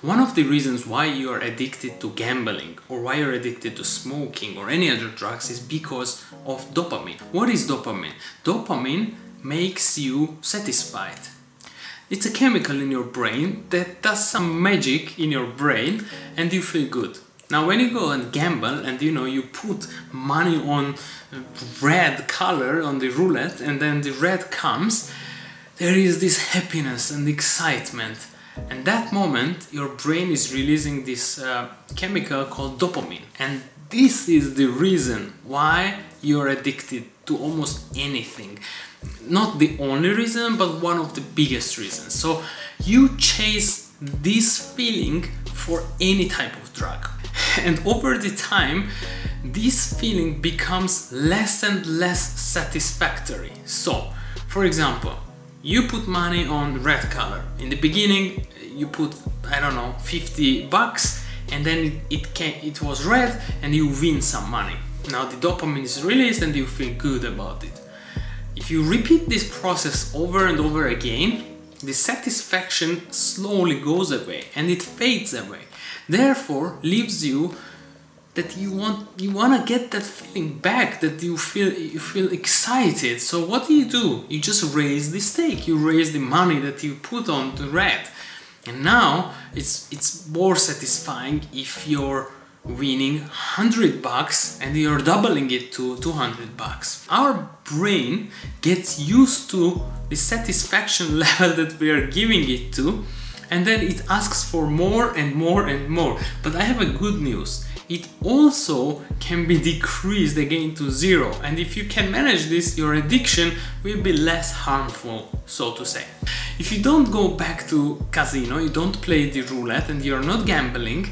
one of the reasons why you are addicted to gambling or why you're addicted to smoking or any other drugs is because of dopamine. What is dopamine? Dopamine makes you satisfied. It's a chemical in your brain that does some magic in your brain and you feel good. Now when you go and gamble and you know you put money on red color on the roulette and then the red comes, there is this happiness and excitement. And that moment your brain is releasing this uh, chemical called dopamine. And this is the reason why you're addicted to almost anything not the only reason, but one of the biggest reasons. So you chase this feeling for any type of drug. And over the time, this feeling becomes less and less satisfactory. So, for example, you put money on red color. In the beginning, you put, I don't know, 50 bucks, and then it, it, came, it was red, and you win some money. Now the dopamine is released, and you feel good about it. If you repeat this process over and over again, the satisfaction slowly goes away and it fades away. Therefore, leaves you that you want you want to get that feeling back that you feel you feel excited. So what do you do? You just raise the stake. You raise the money that you put on the red and now it's it's more satisfying if you're winning 100 bucks and you're doubling it to 200 bucks. Our brain gets used to the satisfaction level that we are giving it to and then it asks for more and more and more. But I have a good news. It also can be decreased again to zero. And if you can manage this, your addiction will be less harmful, so to say. If you don't go back to casino, you don't play the roulette and you're not gambling,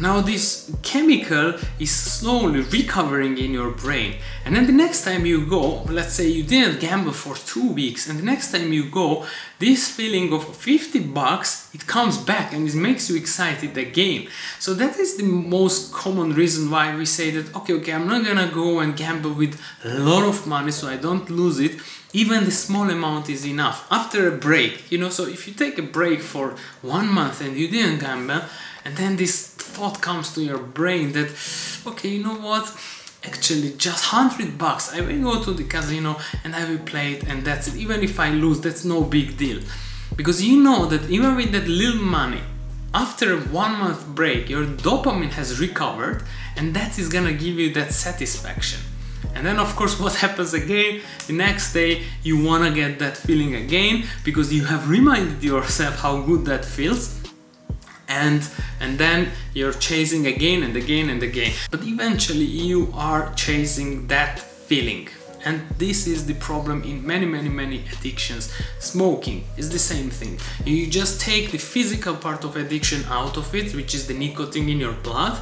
now this chemical is slowly recovering in your brain and then the next time you go, let's say you didn't gamble for two weeks and the next time you go, this feeling of 50 bucks, it comes back and it makes you excited again. So that is the most common reason why we say that, okay, okay, I'm not gonna go and gamble with a lot of money so I don't lose it even the small amount is enough. After a break you know so if you take a break for one month and you didn't gamble and then this thought comes to your brain that okay you know what? Actually just 100 bucks i will go to the casino and i will play it and that's it. Even if i lose that's no big deal. Because you know that even with that little money after one month break your dopamine has recovered and that is gonna give you that satisfaction and then of course what happens again? The next day you wanna get that feeling again because you have reminded yourself how good that feels. And and then you're chasing again and again and again. But eventually you are chasing that feeling and this is the problem in many many many addictions. Smoking is the same thing. You just take the physical part of addiction out of it which is the nicotine in your blood.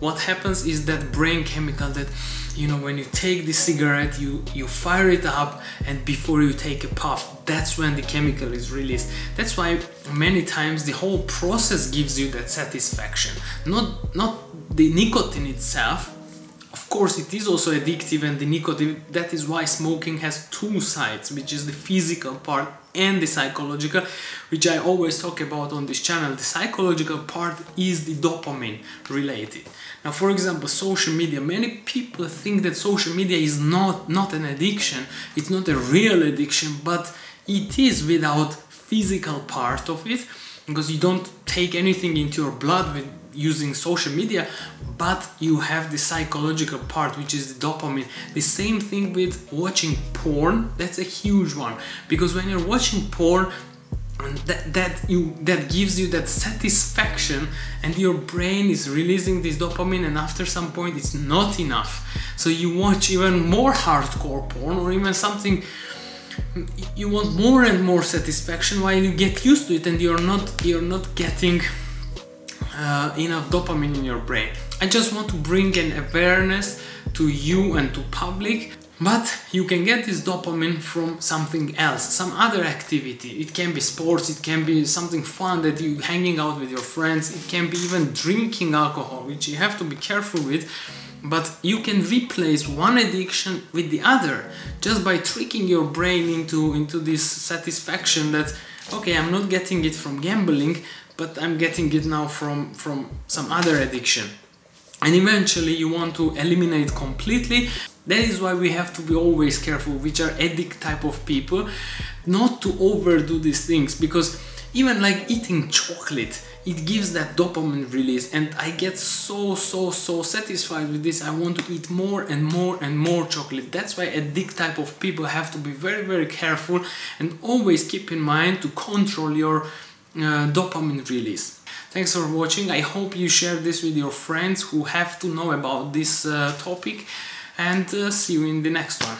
What happens is that brain chemical that you know when you take the cigarette you you fire it up and before you take a puff that's when the chemical is released. That's why many times the whole process gives you that satisfaction. Not not the nicotine itself of course it is also addictive and the nicotine that is why smoking has two sides which is the physical part and the psychological which I always talk about on this channel. The psychological part is the dopamine related. Now for example social media. Many people think that social media is not not an addiction. It's not a real addiction but it is without physical part of it because you don't take anything into your blood with using social media but you have the psychological part which is the dopamine. The same thing with watching porn. That's a huge one. Because when you're watching porn that, that you that gives you that satisfaction and your brain is releasing this dopamine and after some point it's not enough. So you watch even more hardcore porn or even something you want more and more satisfaction while you get used to it and you're not you're not getting uh, enough dopamine in your brain. I just want to bring an awareness to you and to public but you can get this dopamine from something else some other activity it can be sports it can be something fun that you hanging out with your friends it can be even drinking alcohol which you have to be careful with but you can replace one addiction with the other just by tricking your brain into into this satisfaction that okay i'm not getting it from gambling but I'm getting it now from from some other addiction. And eventually you want to eliminate completely. That is why we have to be always careful which are addict type of people not to overdo these things because even like eating chocolate it gives that dopamine release. And I get so so so satisfied with this. I want to eat more and more and more chocolate. That's why addict type of people have to be very very careful and always keep in mind to control your uh, dopamine release. Thanks for watching. I hope you share this with your friends who have to know about this uh, topic and uh, see you in the next one